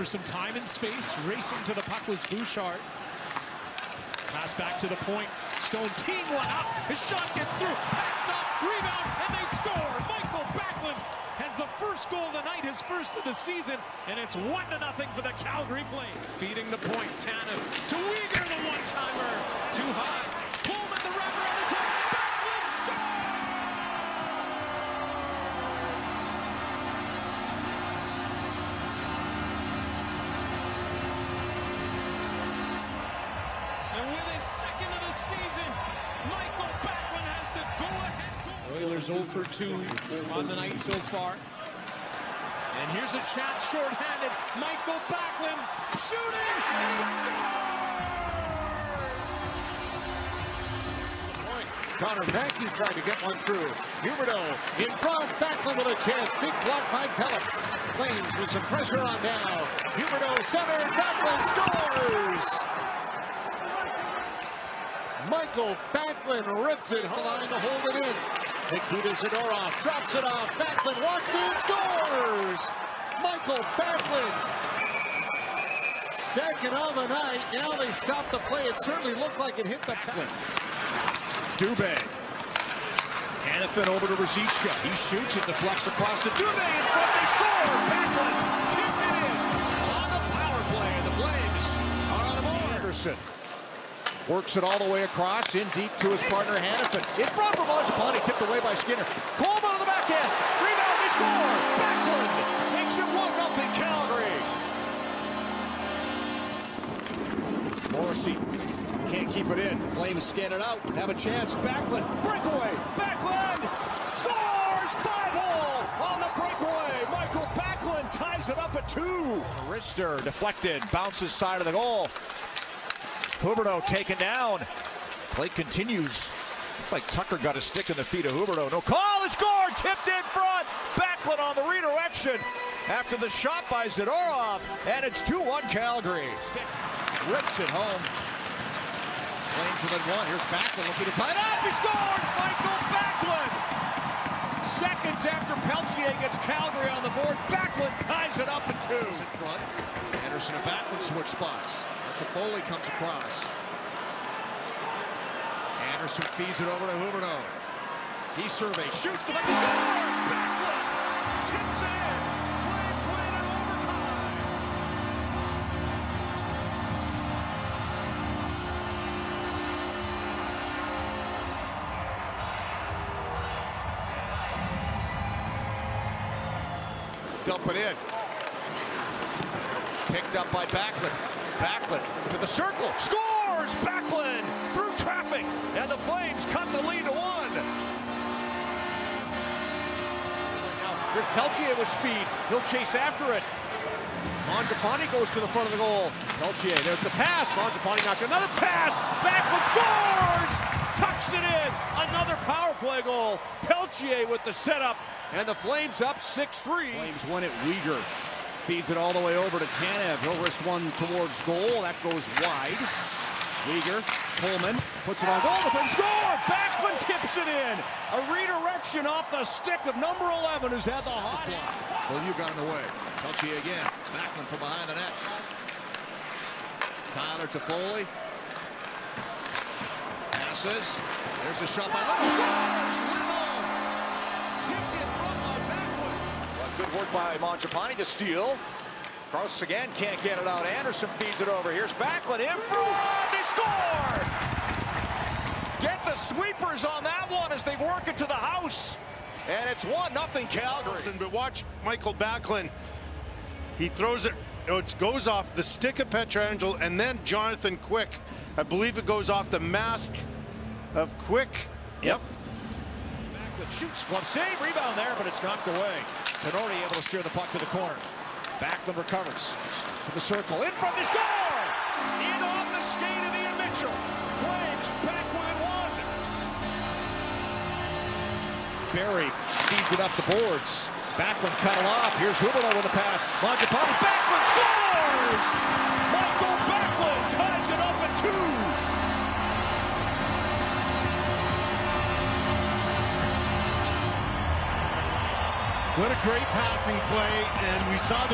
for some time and space. Racing to the puck was Bouchard. Pass back to the point. Stone teeing one up. His shot gets through. Pass stop, rebound, and they score. Mikael Backlund has the first goal of the night, his first of the season, and it's one to nothing for the Calgary Flames. Feeding the point. Tanev to Weegar, the one-timer. Too high. Oilers 0 for 2 on the night so far. And here's a chance shorthanded. Mikael Backlund shooting. He scores! Connor Mackey tried to get one through. Huberdeau in front. Backlund with a chance. Big block by Pellet. Flames with some pressure on now. Huberdeau center. Backlund scores. Mikael Backlund rips it line to hold it in. Nikita Zadorov drops it off. Backlund walks in, scores. Mikael Backlund. Second of the night. Now they stop the play. It certainly looked like it hit the Backlund. Dubé. Hanifin over to Ruzicka. He shoots it, deflects across to Dubé in front. They score. Backlund tipped it in on the power play. The Flames are on the board. Andersson works it all the way across, in deep to his partner Hanifin. In front from Mangiapane, tipped away by Skinner. Coleman on the backhand. Rebound. They score. Backlund makes it one nothing Calgary. Morrissey can't keep it in. Flames scan it out. Have a chance. Backlund. Breakaway. Backlund scores. Five hole on the breakaway. Mikael Backlund ties it up at two. Wrister deflected. Bounces side of the goal. Huberdeau taken down. Play continues. Like Tucker got a stick in the feet of Huberdeau. No call. It's scored. Tipped in front. Backlund on the redirection after the shot by Zadorov. And it's 2-1 Calgary. Stick rips it home. Flames within one. Here's Backlund looking to tie it up. He scores! Mikael Backlund! Seconds after Pelletier gets Calgary on the board, Backlund ties it up at two. In front. Andersson and Backlund switch spots. Foley comes across. Andersson feeds it over to Huberdeau. He surveys, shoots the score! Backlund tips it in. Flames win in overtime. Dump it in. Picked up by Backlund. Backlund to the circle. Scores! Backlund through traffic. And the Flames cut the lead to one. Now, there's Pelletier with speed. He'll chase after it. Mangiapane goes to the front of the goal. Pelletier, there's the pass. Mangiapane knocked another pass. Backlund scores! Tucks it in. Another power play goal. Pelletier with the setup. And the Flames up 6-3. Flames win it. Weegar feeds it all the way over to Tanev. He'll wrist one towards goal. That goes wide. Weegar, Pullman puts it on goal. The score! Backlund tips it in. A redirection off the stick of number 11 who's had the hot Well, you got in the way. Pelletier again. Backlund from behind the net. Tyler Toffoli. Passes. There's a shot by Lindholm. Scores! Tipped in good work by Mangiapane to steal. Cross again, can't get it out. Andersson feeds it over. Here's Backlund in front. They score! Get the sweepers on that one as they work it to the house. And it's 1 nothing Calgary. Listen, but watch Mikael Backlund. He throws it. Oh, it goes off the stick of Pietrangelo and then Jonathan Quick. I believe it goes off the mask of Quick. Yep. Backlund shoots, glove save, rebound there, but it's knocked away. Tenori able to steer the puck to the corner. Backlund recovers to the circle. In front, they score! In off the skate of Ian Mitchell. Flames back within one. Barry feeds it up the boards. Backlund cut it off. Here's Huberdeau with the pass. Mangiapane's Backlund scores! Mikael Backlund ties it up at two. What a great passing play, and we saw the